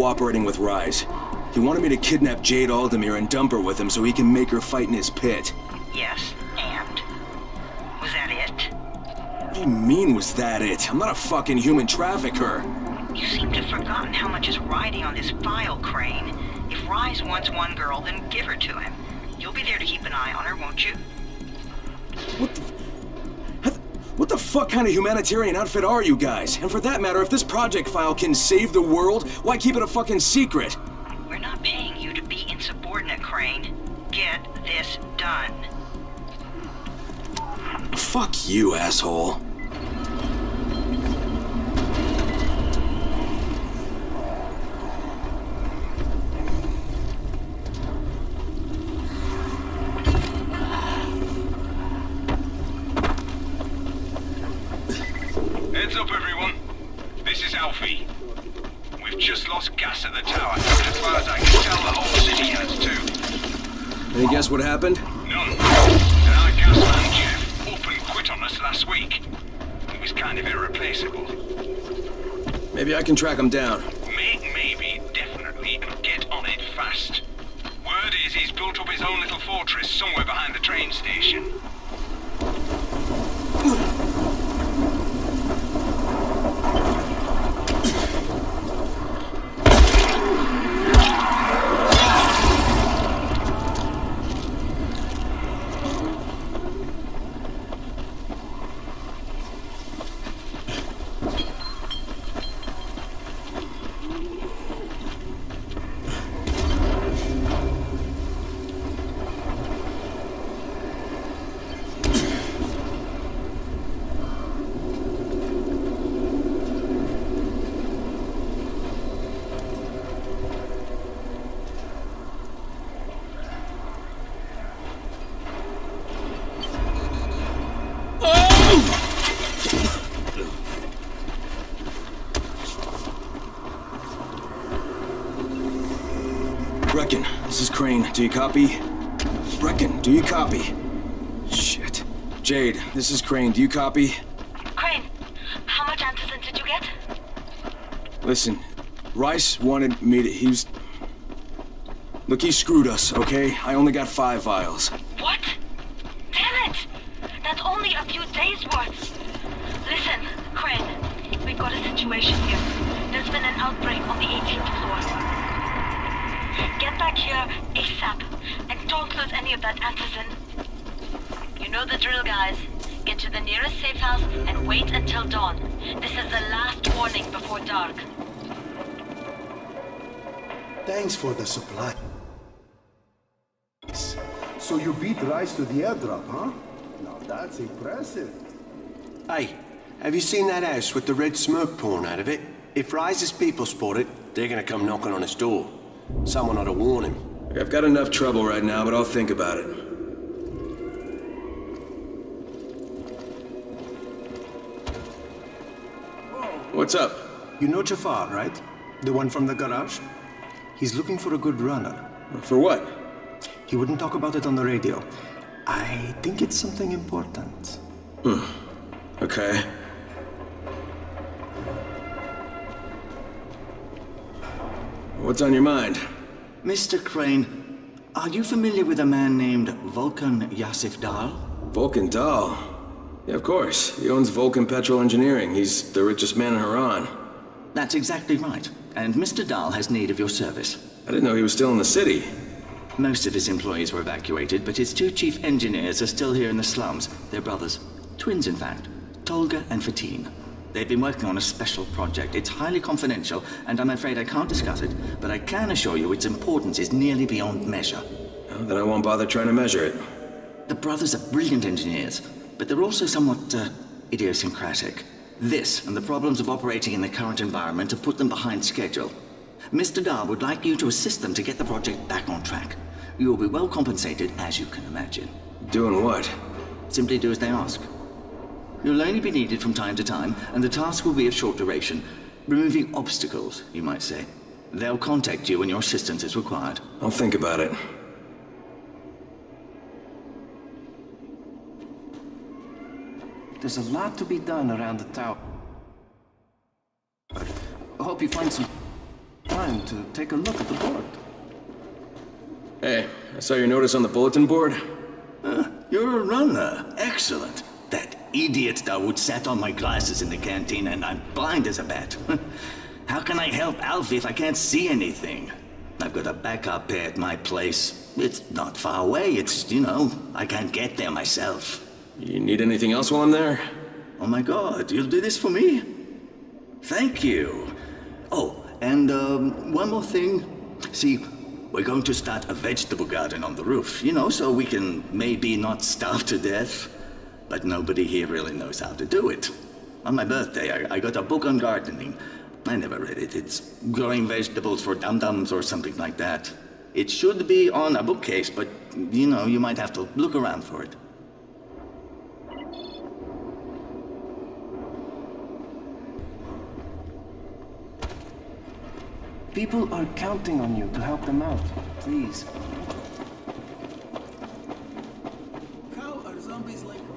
cooperating with Rais. He wanted me to kidnap Jade Aldemir and dump her with him so he can make her fight in his pit. Yes, and? Was that it? What do you mean was that it? I'm not a fucking human trafficker. You seem to have forgotten how much is riding on this file, Crane. If Rais wants one girl, then give her to him. You'll be there to keep an eye on her, won't you? Fuck kind of humanitarian outfit are you guys? And for that matter, if this project file can save the world, why keep it a fucking secret? We're not paying you to be insubordinate, Crane. Get this done. Fuck you, asshole. Heads up, everyone. This is Alfie. We've just lost gas at the tower, but as far as I can tell, the whole city has too. Any guess what happened? None. And our gas man, Jeff, and quit on us last week. He was kind of irreplaceable. Maybe I can track him down. Make maybe, definitely, and get on it fast. Word is he's built up his own little fortress somewhere behind the train station. Brecken, this is Crane. Do you copy? Brecken, do you copy? Shit. Jade, this is Crane. Do you copy? Crane, how much antizin did you get? Listen, Rais wanted me to. He was. Look, he screwed us, okay? I only got five vials. What? Damn it! That's only a few days worth. Listen, Crane, we've got a situation here. There's been an outbreak on the 18th floor. Get back here ASAP, and don't lose any of that antizin. You know the drill, guys. Get to the nearest safe house and wait until dawn. This is the last warning before dark. Thanks for the supply. So you beat Rais to the airdrop, huh? Now that's impressive. Hey, have you seen that house with the red smoke pouring out of it? If Rais's people spot it, they're gonna come knocking on his door. Someone ought to warn him. I've got enough trouble right now, but I'll think about it. What's up? You know Jafar, right? The one from the garage? He's looking for a good runner. For what? He wouldn't talk about it on the radio. I think it's something important. Hmm. Okay. What's on your mind? Mr. Crane, are you familiar with a man named Vulcan Yasif Dal? Vulcan Dahl. Yeah, of course. He owns Vulcan Petrol Engineering. He's the richest man in Iran. That's exactly right. And Mr. Dahl has need of your service. I didn't know he was still in the city. Most of his employees were evacuated, but his two chief engineers are still here in the slums. They're brothers. Twins, in fact. Tolga and Fatine. They've been working on a special project. It's highly confidential, and I'm afraid I can't discuss it, but I can assure you its importance is nearly beyond measure. Well, then I won't bother trying to measure it. The brothers are brilliant engineers, but they're also somewhat uh, idiosyncratic. This and the problems of operating in the current environment have put them behind schedule. Mr. Dar would like you to assist them to get the project back on track. You will be well compensated, as you can imagine. Doing what? Simply do as they ask. You'll only be needed from time to time, and the task will be of short duration. Removing obstacles, you might say. They'll contact you when your assistance is required. I'll think about it. There's a lot to be done around the tower. I hope you find some time to take a look at the board. Hey, I saw your notice on the bulletin board. Uh, you're a runner. Excellent. That idiot Dawood sat on my glasses in the canteen and I'm blind as a bat. How can I help Alfie if I can't see anything? I've got a backup pair at my place. It's not far away. It's, you know, I can't get there myself. You need anything else while I'm there? Oh my god, you'll do this for me? Thank you. Oh, and um, one more thing. See, we're going to start a vegetable garden on the roof, you know, so we can maybe not starve to death. But nobody here really knows how to do it. On my birthday, I, I got a book on gardening. I never read it. It's growing vegetables for dum-dums or something like that. It should be on a bookcase, but, you know, you might have to look around for it. People are counting on you to help them out. Please. How are zombies like...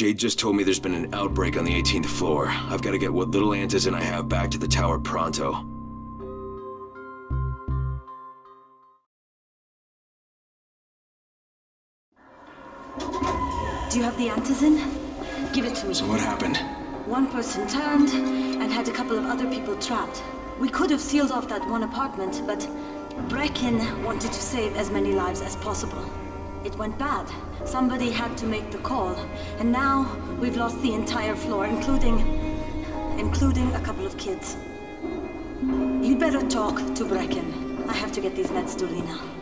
Jade just told me there's been an outbreak on the 18th floor. I've got to get what little antizin I have back to the tower pronto. Do you have the antizin? Give it to me. So what happened? One person turned and had a couple of other people trapped. We could have sealed off that one apartment, but Brecken wanted to save as many lives as possible. It went bad. Somebody had to make the call, and now we've lost the entire floor, including... including a couple of kids. You'd better talk to Brecken. I have to get these meds to Lena.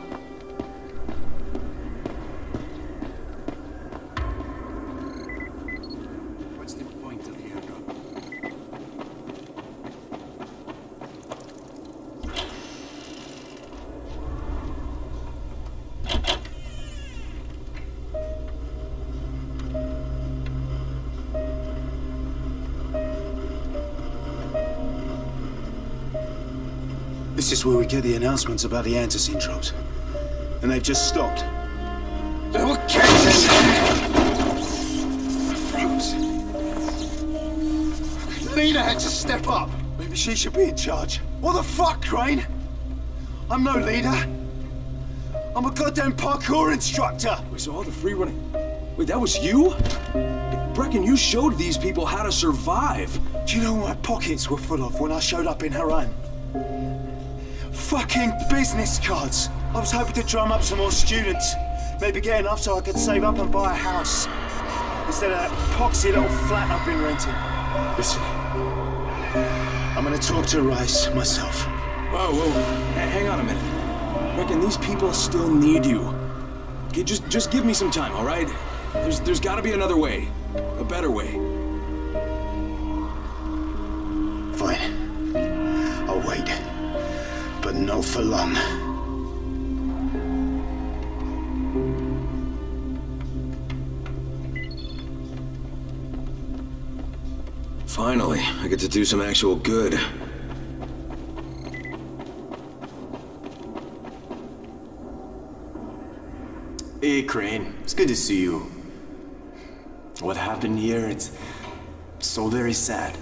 This is where we get the announcements about the antizin drops. And they've just stopped. They were cases! Froze. Lena had to step up. Maybe she should be in charge. What the fuck, Crane? I'm no leader. I'm a goddamn parkour instructor. Wait, so all the free running... Wait, that was you? Brecken, you showed these people how to survive. Do you know what my pockets were full of when I showed up in Harran? Fucking business cards. I was hoping to drum up some more students. Maybe get enough so I could save up and buy a house. Instead of that poxy little flat I've been renting. Listen. I'm gonna talk to Rais myself. Whoa, whoa, h- hang on a minute. Reckon these people still need you. Okay, just, just give me some time, all right? There's, there's got to be another way, a better way. But not for long. Finally, I get to do some actual good. Hey, Crane. It's good to see you. What happened here, it's so very sad.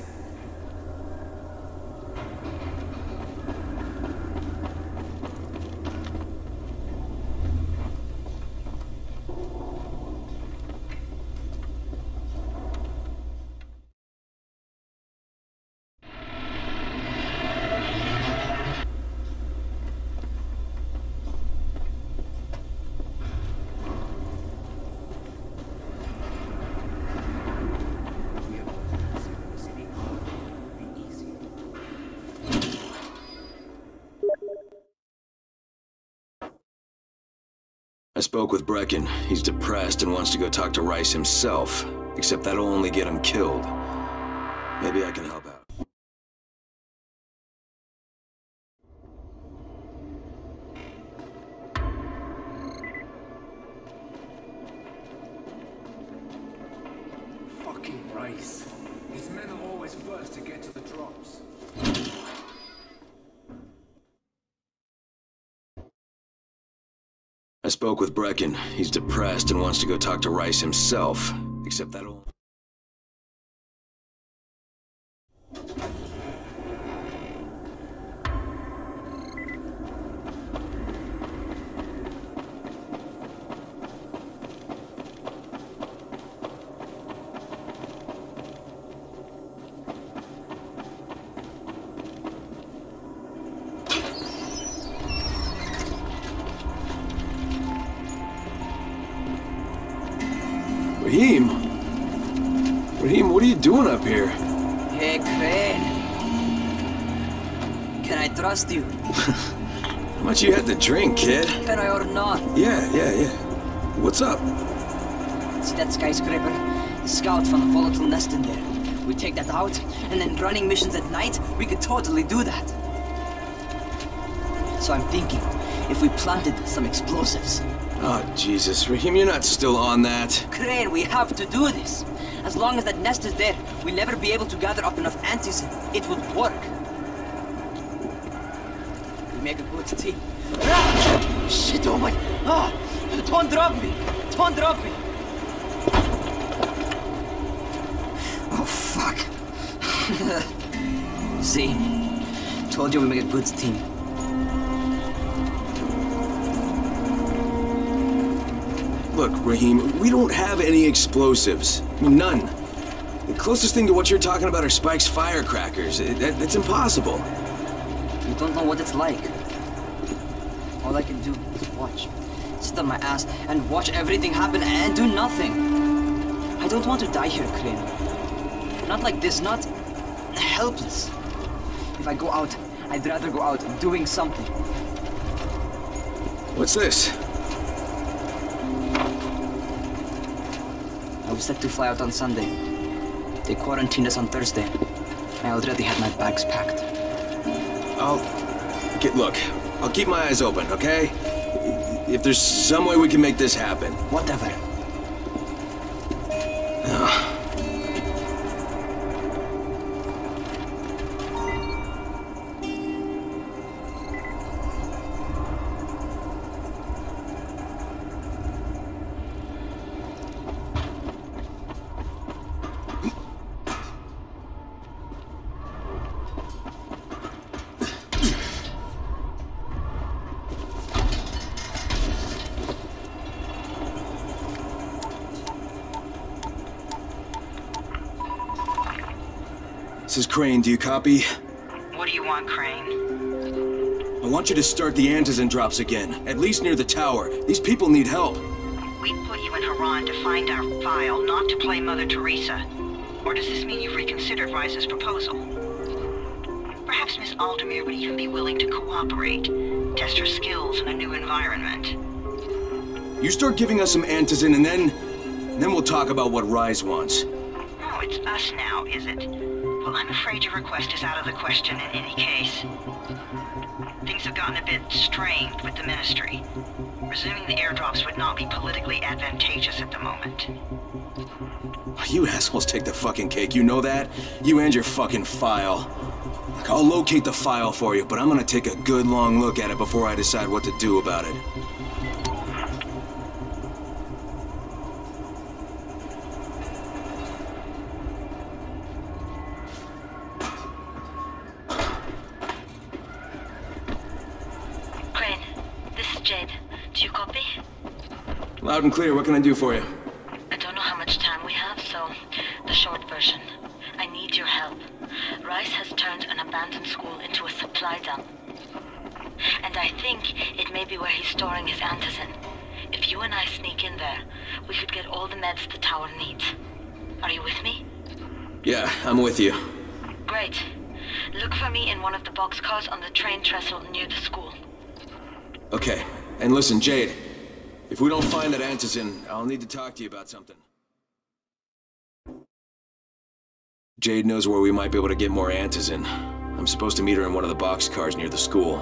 I spoke with Brecken. He's depressed and wants to go talk to Rais himself. Except that'll only get him killed. Maybe I can help spoke. He's depressed and wants to go talk to Rais himself. Except that'll... Rahim? That out, and then running missions at night, we could totally do that. So I'm thinking, if we planted some explosives. Oh, Jesus. Rahim, you're not still on that. Crane, we have to do this. As long as that nest is there, we'll never be able to gather up enough antis. It would work. We make a good team. Ah! Shit, oh my... Ah! Don't drop me! Don't drop me! Oh, fuck. See? Told you we make a good team. Look, Rahim, we don't have any explosives. I mean, none. The closest thing to what you're talking about are Spike's firecrackers. That- that's impossible. You don't know what it's like. All I can do is watch. Sit on my ass and watch everything happen and do nothing. I don't want to die here, Crane. Not like this, not helpless. If I go out, I'd rather go out doing something. What's this? I was set to fly out on Sunday. They quarantined us on Thursday. I already had my bags packed. I'll... Get, look, I'll keep my eyes open, okay? If there's some way we can make this happen. Whatever. This is Crane, do you copy? What do you want, Crane? I want you to start the antizin drops again, at least near the tower. These people need help. We put you in Harran to find our file, not to play Mother Teresa. Or does this mean you've reconsidered Rais's proposal? Perhaps Miss Aldemir would even be willing to cooperate, test her skills in a new environment. You start giving us some antizin and then... Then we'll talk about what Rais wants. Oh, it's us now, is it? I'm afraid your request is out of the question in any case. Things have gotten a bit strained with the Ministry. Resuming the airdrops would not be politically advantageous at the moment. Oh, you assholes take the fucking cake, you know that? You and your fucking file. Look, I'll locate the file for you, but I'm gonna take a good long look at it before I decide what to do about it. Crane, this is Jade. Do you copy? Loud and clear, what can I do for you? I don't know how much time we have, so the short version. I need your help. Rais has turned an abandoned school into a supply dump. And I think it may be where he's storing his antizin. If you and I sneak in there, we could get all the meds the tower needs. Are you with me? Yeah, I'm with you. Great. Look for me in one of the boxcars on the train trestle near the school. Okay, and listen, Jade. If we don't find that antizin, I'll need to talk to you about something. Jade knows where we might be able to get more antizin. I'm supposed to meet her in one of the boxcars near the school.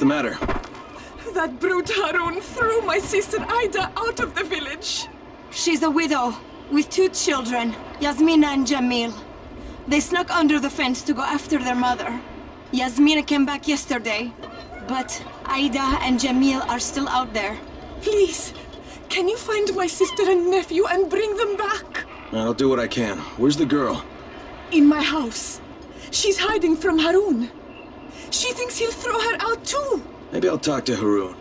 The matter? That brute Harun threw my sister Ida out of the village. She's a widow with two children, Yasmina and Jamil. They snuck under the fence to go after their mother. Yasmina came back yesterday, but Ida and Jamil are still out there. Please, can you find my sister and nephew and bring them back? I'll do what I can. Where's the girl? In my house. She's hiding from Harun. He'll throw her out too. Maybe I'll talk to Haroon.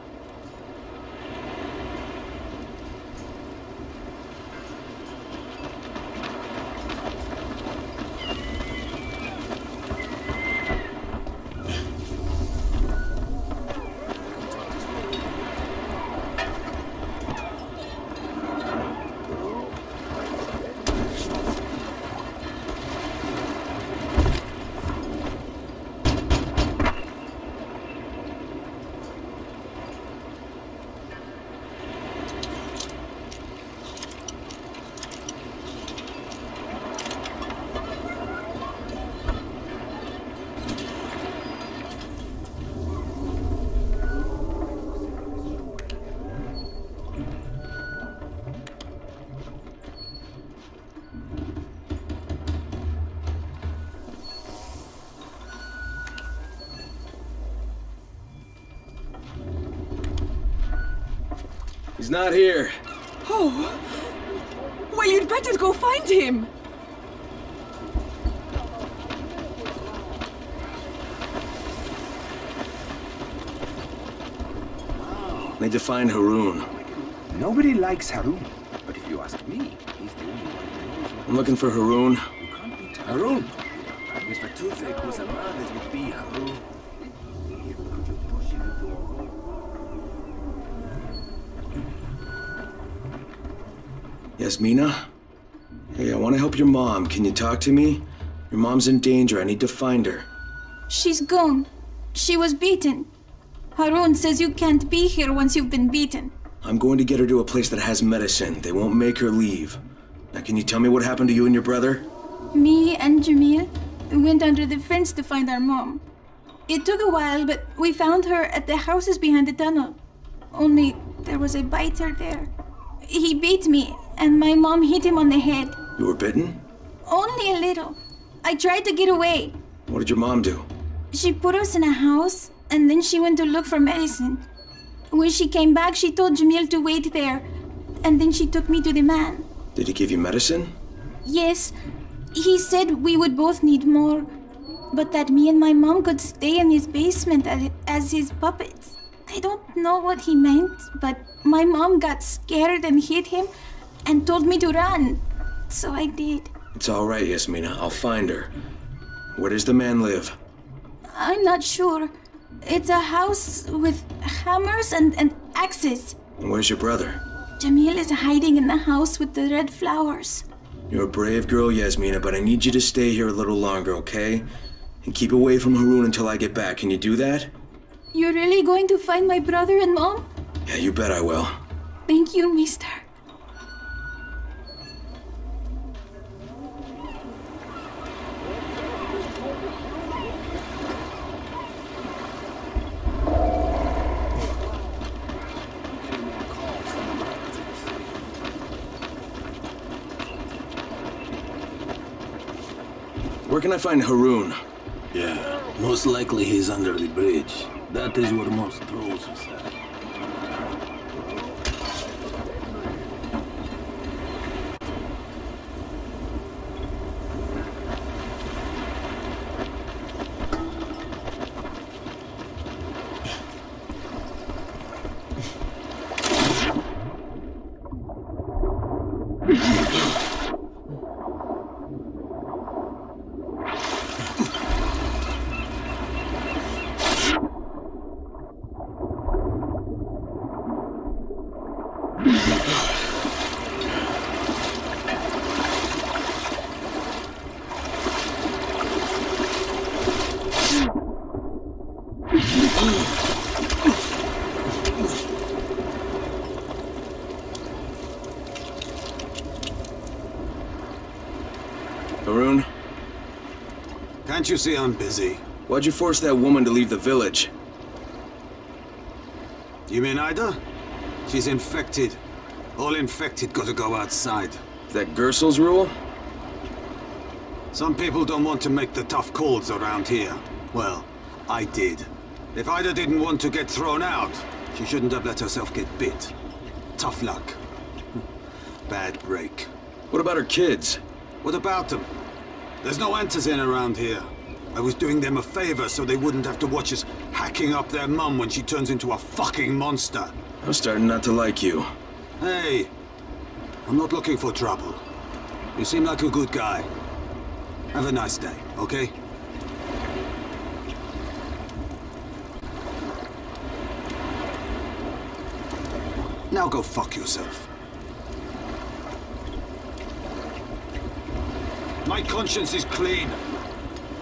He's not here. Oh. Well, you'd better go find him. Need to find Haroon. Nobody likes Haroon, but if you ask me, he's the only one who knows I'm looking for Haroon. Haroon! If the toothache was a man, it would be Haroon. Yasmina? Hey, I want to help your mom. Can you talk to me? Your mom's in danger. I need to find her. She's gone. She was beaten. Harun says you can't be here once you've been beaten. I'm going to get her to a place that has medicine. They won't make her leave. Now, can you tell me what happened to you and your brother? Me and Jamil went under the fence to find our mom. It took a while, but we found her at the houses behind the tunnel. Only there was a biter there. He beat me, and my mom hit him on the head. You were bitten? Only a little. I tried to get away. What did your mom do? She put us in a house, and then she went to look for medicine. When she came back, she told Jamil to wait there, and then she took me to the man. Did he give you medicine? Yes, he said we would both need more, but that me and my mom could stay in his basement as, as his puppets. I don't know what he meant, but my mom got scared and hit him and told me to run. So I did. It's all right, Yasmina. I'll find her. Where does the man live? I'm not sure. It's a house with hammers and, and axes. Where's your brother? Jamil is hiding in the house with the red flowers. You're a brave girl, Yasmina, but I need you to stay here a little longer, okay? And keep away from Haroon until I get back. Can you do that? You're really going to find my brother and mom? Yeah, you bet I will. Thank you, mister. Where can I find Haroon? Yeah, most likely he's under the bridge. That is what most trolls is at. Haroon? Can't you see I'm busy? Why'd you force that woman to leave the village? You mean Ida? She's infected. All infected gotta go outside. Is that Gersel's rule? Some people don't want to make the tough calls around here. Well, I did. If Ida didn't want to get thrown out, she shouldn't have let herself get bit. Tough luck. Bad break. What about her kids? What about them? There's no antizin around here. I was doing them a favor so they wouldn't have to watch us hacking up their mum when she turns into a fucking monster. I'm starting not to like you. Hey, I'm not looking for trouble. You seem like a good guy. Have a nice day, okay? Now go fuck yourself. My conscience is clean.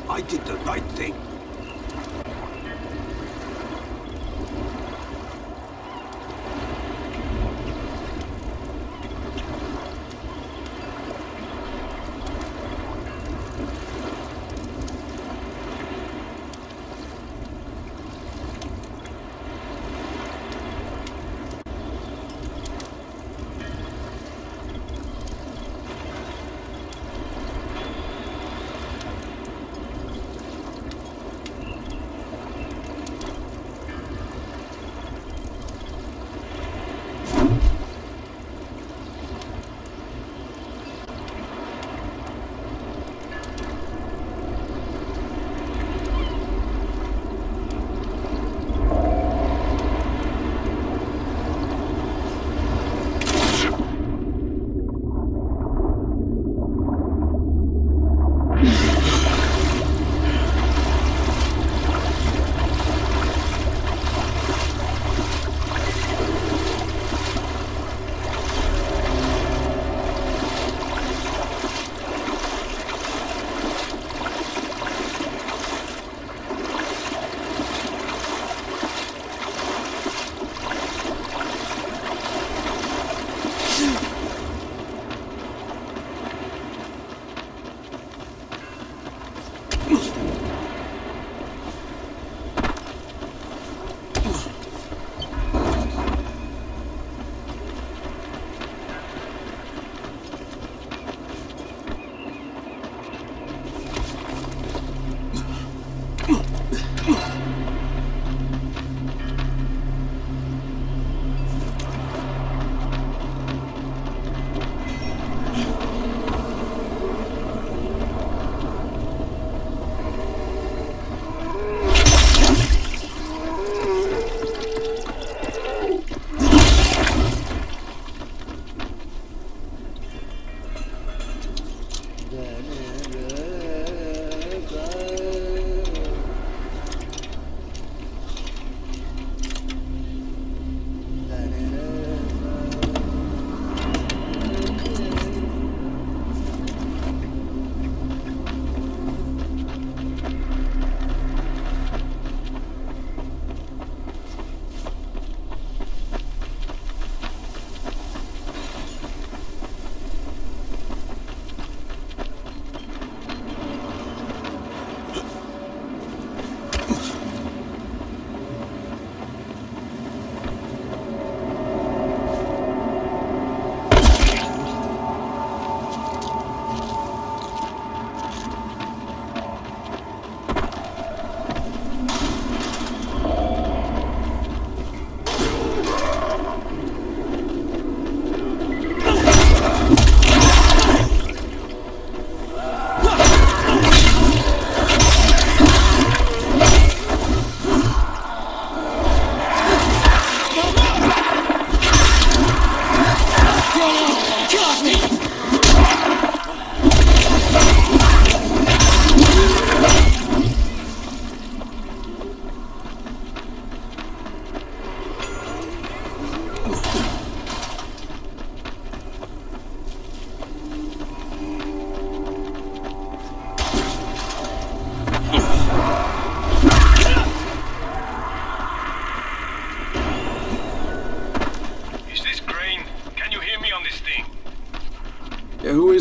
I did the right thing.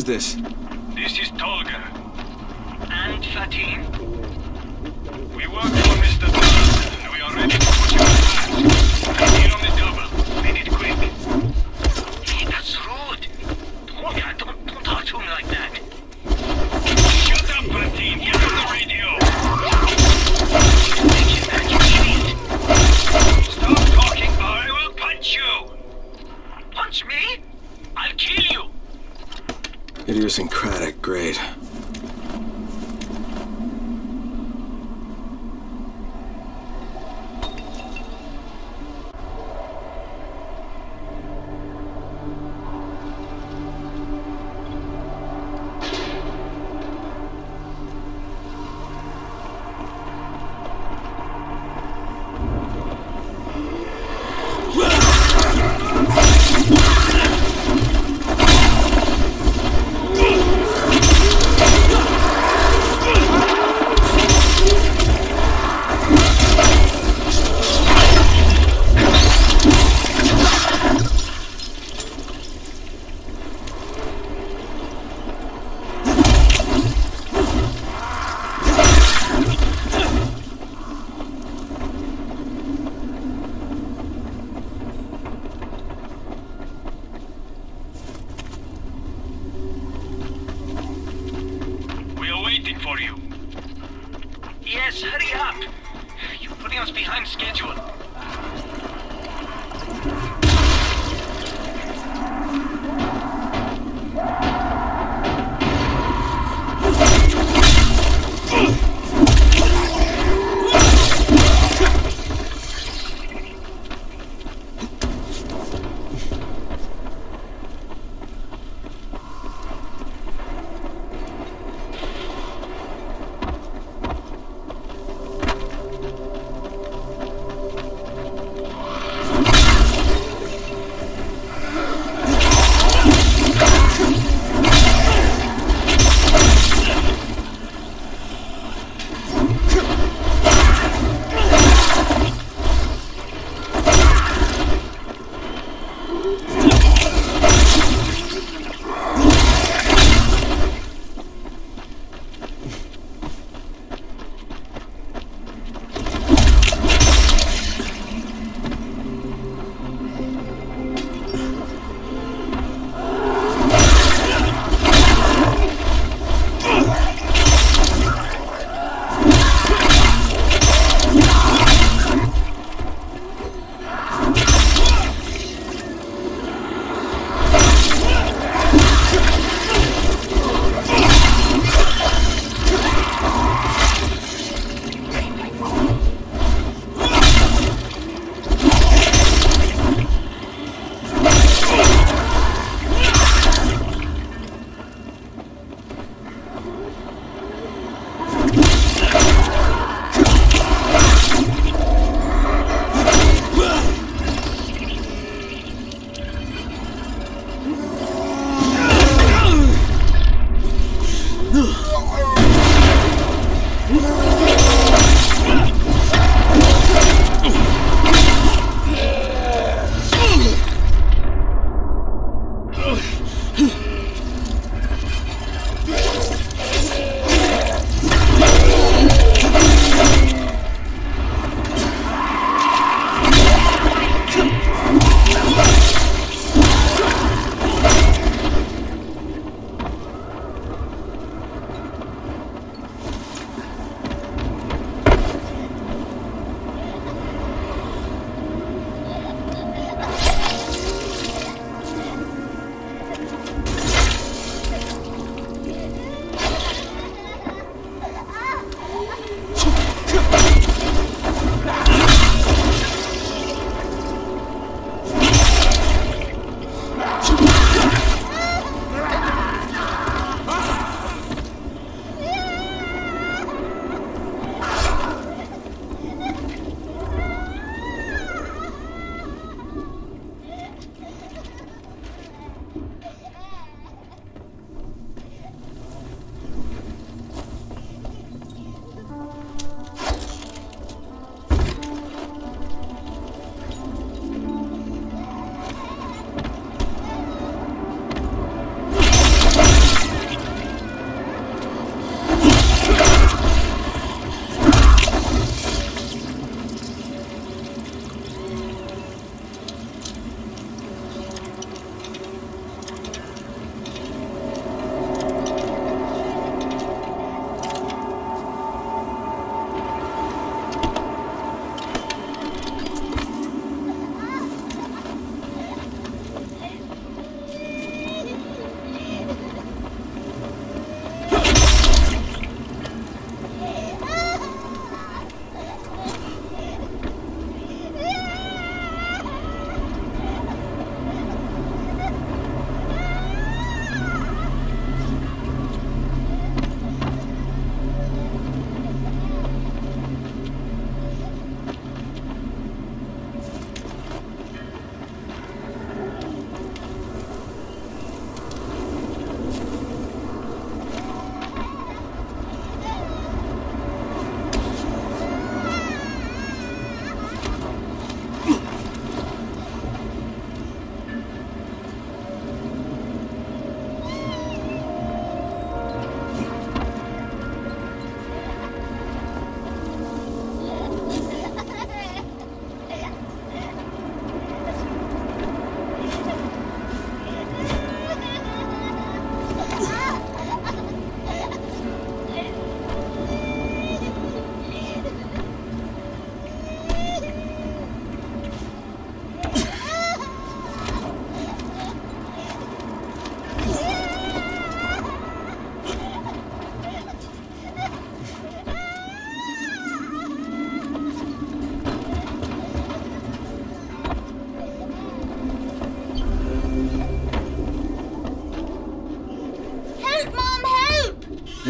This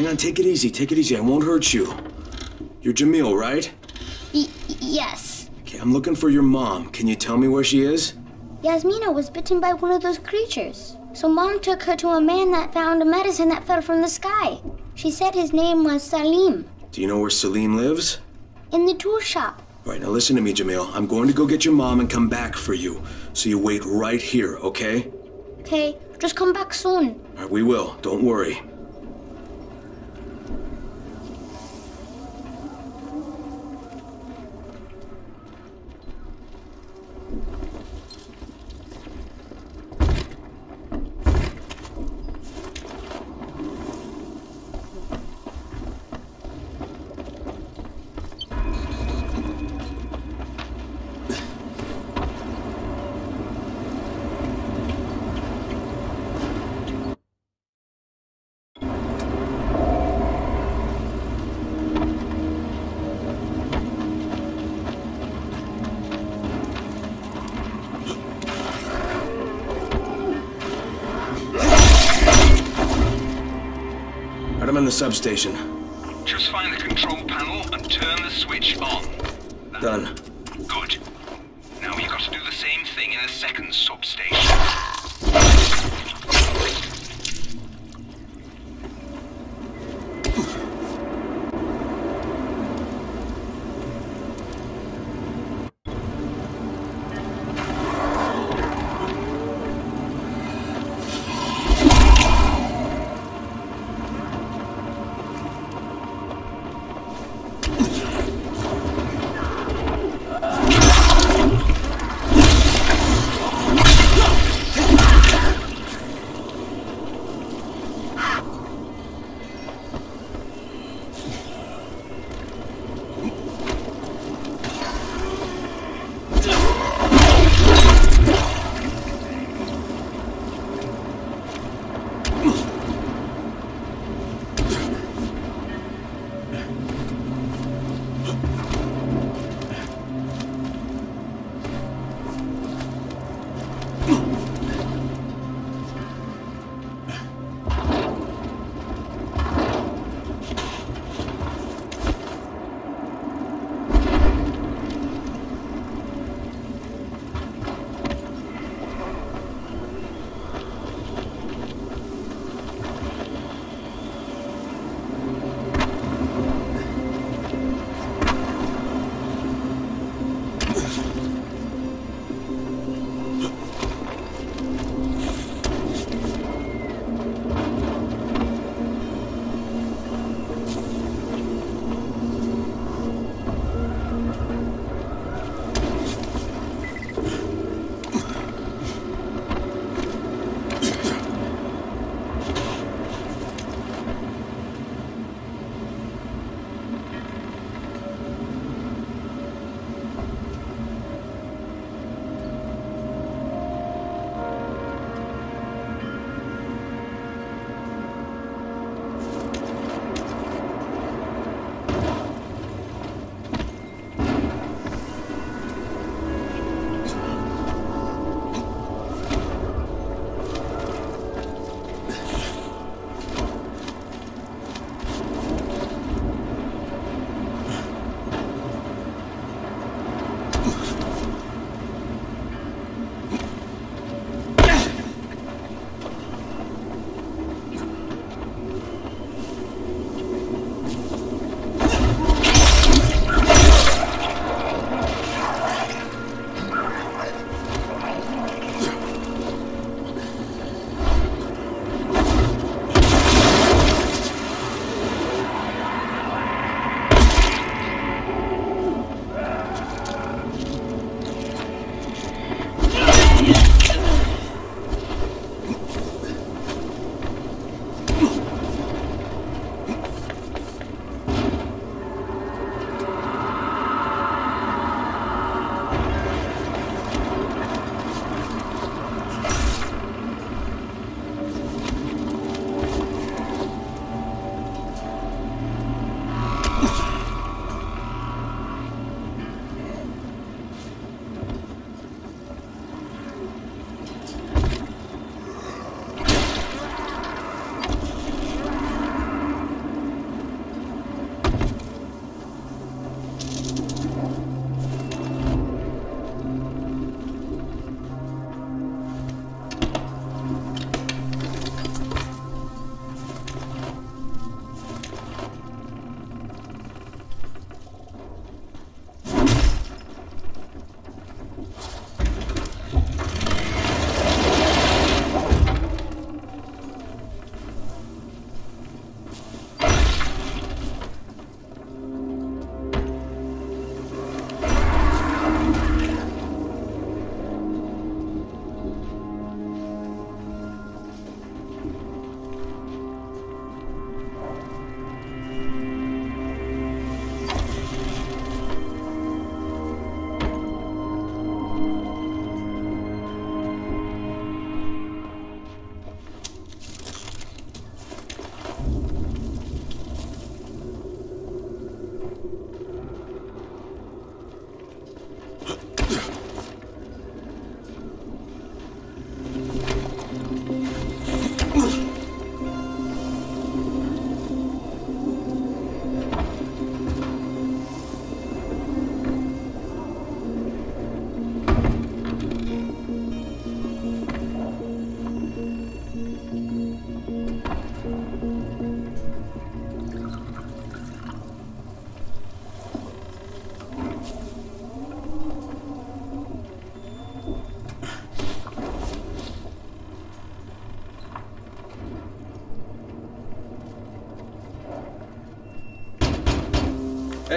Hang on, take it easy, take it easy. I won't hurt you. You're Jamil, right? Y yes. Okay, I'm looking for your mom. Can you tell me where she is? Yasmina was bitten by one of those creatures. So mom took her to a man that found a medicine that fell from the sky. She said his name was Salim. Do you know where Salim lives? In the tool shop. All right, now listen to me, Jamil. I'm going to go get your mom and come back for you. So you wait right here, okay? Okay, just come back soon. All right, we will. Don't worry. Substation. Just find the control panel and turn the switch on. Done.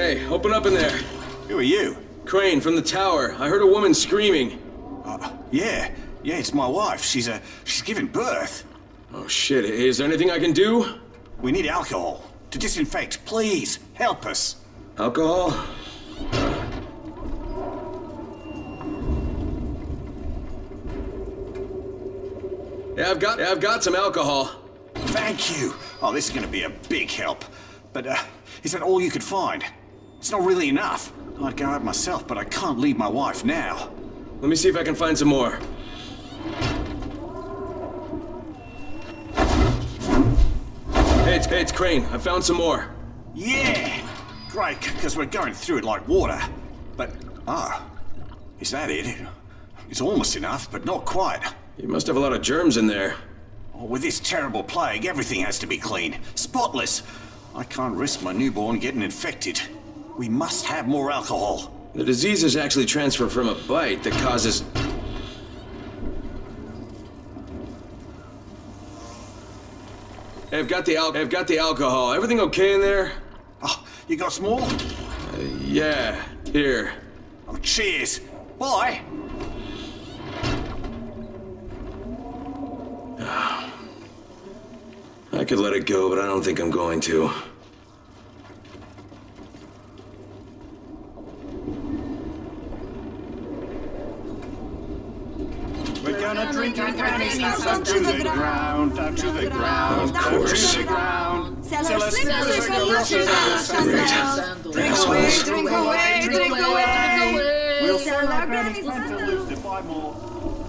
Hey, open up in there. Who are you? Crane from the tower. I heard a woman screaming. Uh, yeah. Yeah, it's my wife. She's, uh, she's giving birth. Oh shit, is there anything I can do? We need alcohol. To disinfect, please. Help us. Alcohol? Yeah, I've got, yeah, I've got some alcohol. Thank you. Oh, this is gonna be a big help. But, uh, is that all you could find? It's not really enough. I'd go out myself, but I can't leave my wife now. Let me see if I can find some more. Hey, it's, hey, it's Crane. I found some more. Yeah! Great, because we're going through it like water. But, ah, is that it? It's almost enough, but not quite. You must have a lot of germs in there. Oh, with this terrible plague, everything has to be clean. Spotless. I can't risk my newborn getting infected. We must have more alcohol. The disease is actually transferred from a bite that causes... Hey, I've got the al I've got the alcohol. Everything okay in there? Oh, you got some more? Uh, yeah, here. Oh, cheers. Bye. I could let it go, but I don't think I'm going to. We're gonna drink our granny's house up to the ground, up to the ground, Of course. up to the ground. Sell us slippers, galoshes, and sandals. Drink away, drink away, drink away. We'll sell our granny's sandals to buy more.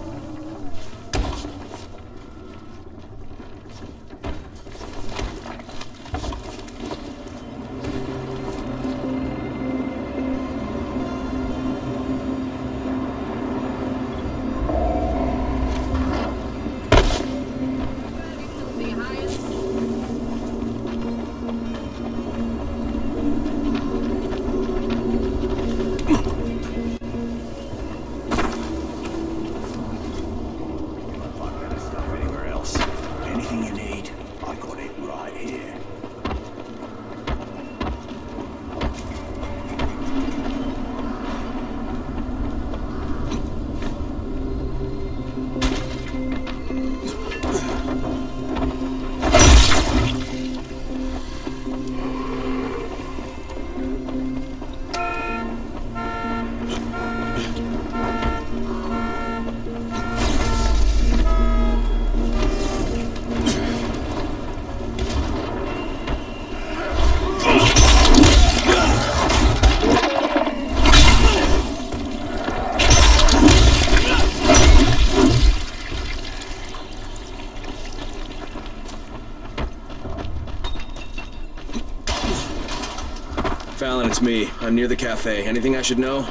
Me. I'm near the cafe. Anything I should know?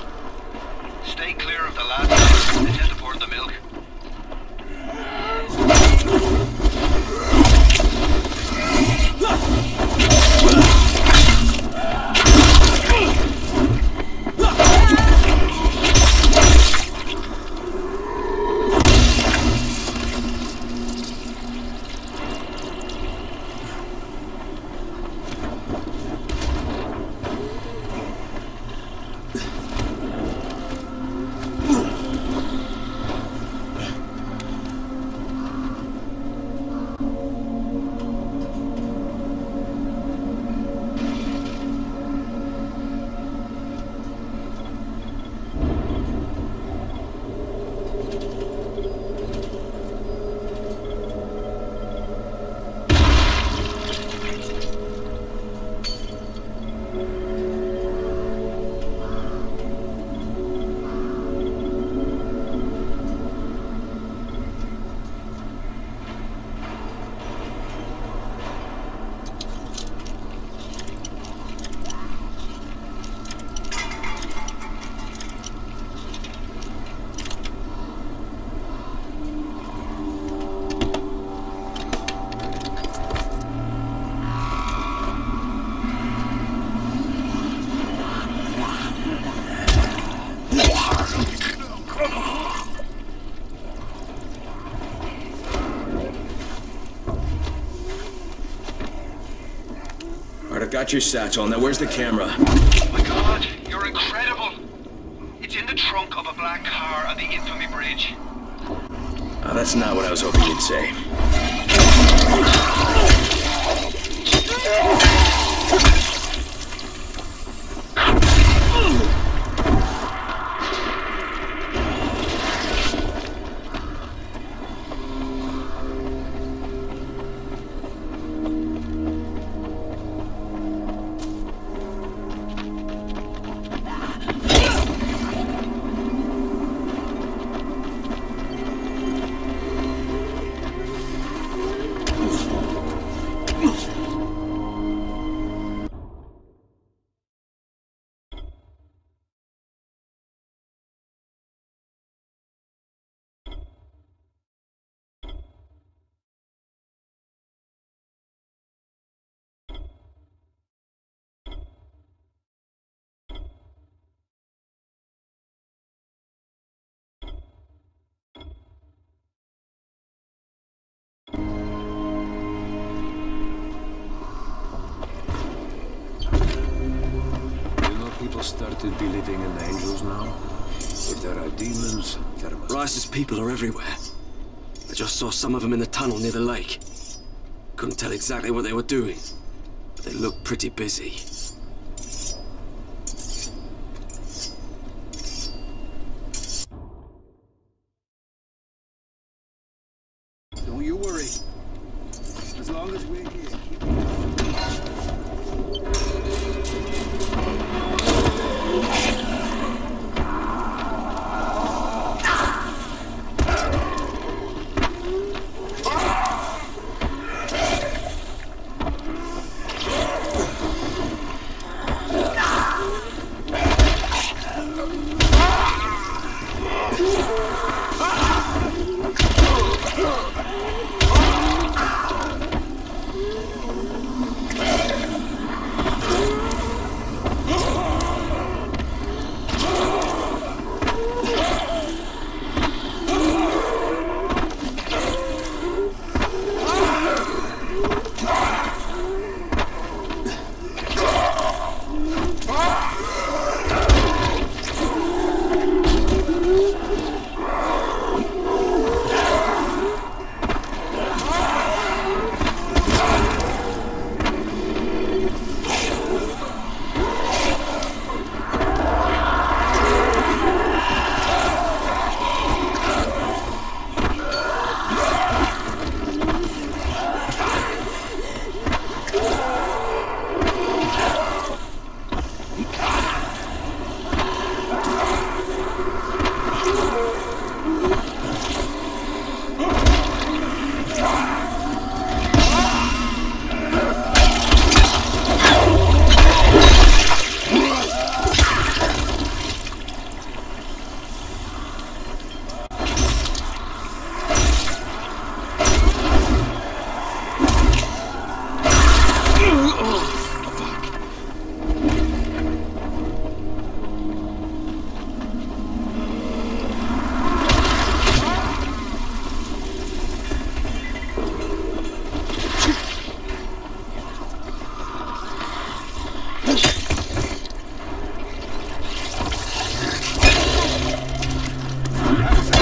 Got your satchel. Now where's the camera? Oh my god, you're incredible! It's in the trunk of a black car on the Infamy Bridge. Oh, that's not what I was hoping you'd say. started believing in angels now? If there are demons, there must Rais's people are everywhere. I just saw some of them in the tunnel near the lake. Couldn't tell exactly what they were doing, but they looked pretty busy. House.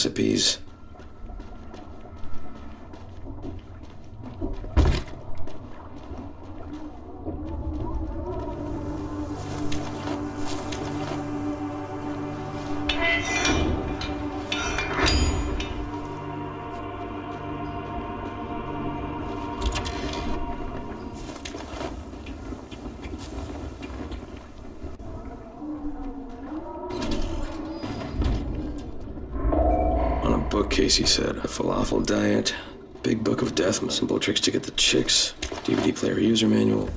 Recipes. Bookcase, he said. A falafel diet, big book of death, simple tricks to get the chicks, DVD player user manual.